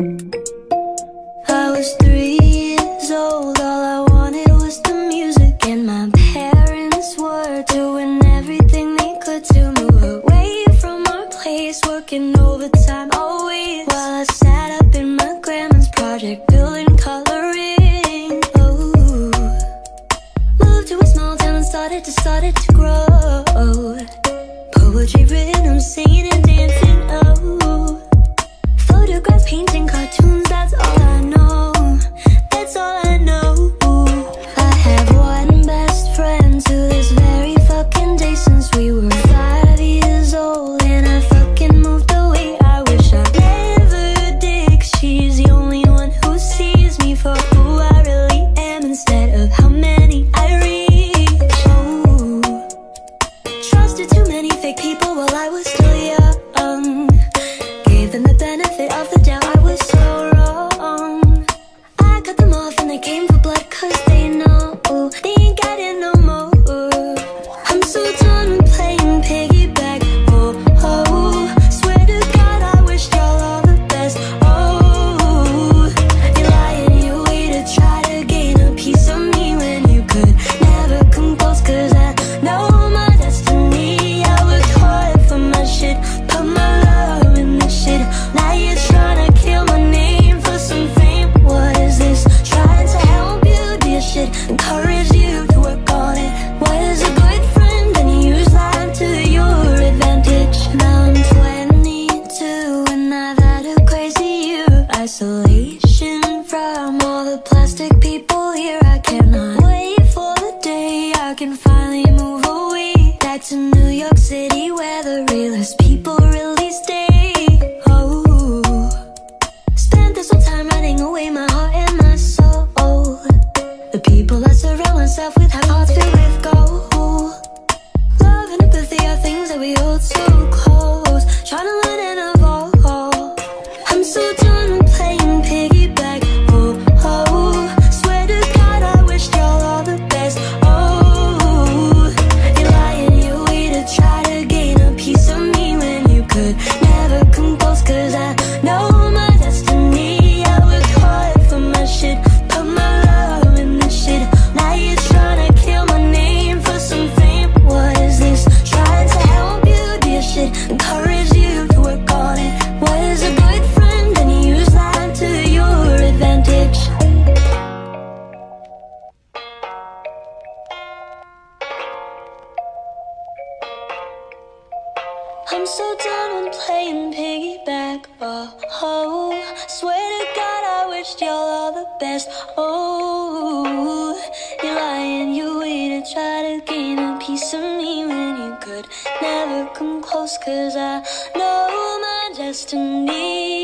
I was three years old, all I wanted was the music And my parents were doing everything they could to move away from our place Working all overtime always. While I sat up in my grandma's project building coloring. Oh, Moved to a small town and started to, started to grow. Poetry rhythm singing Isolation from all the plastic people here. I cannot wait for the day I can finally move away back to New York City where the realest people really stay. Oh. Spent this whole time running away, my heart and my soul. The people I surround myself with have hearts filled with gold. Love and empathy are things that we hold so close. I'm so done with playing piggyback. Oh, oh, swear to God, I wished y'all all the best. Oh, you're lying, you to try to gain a piece of me when you could never come close. Cause I know my destiny.